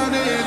down in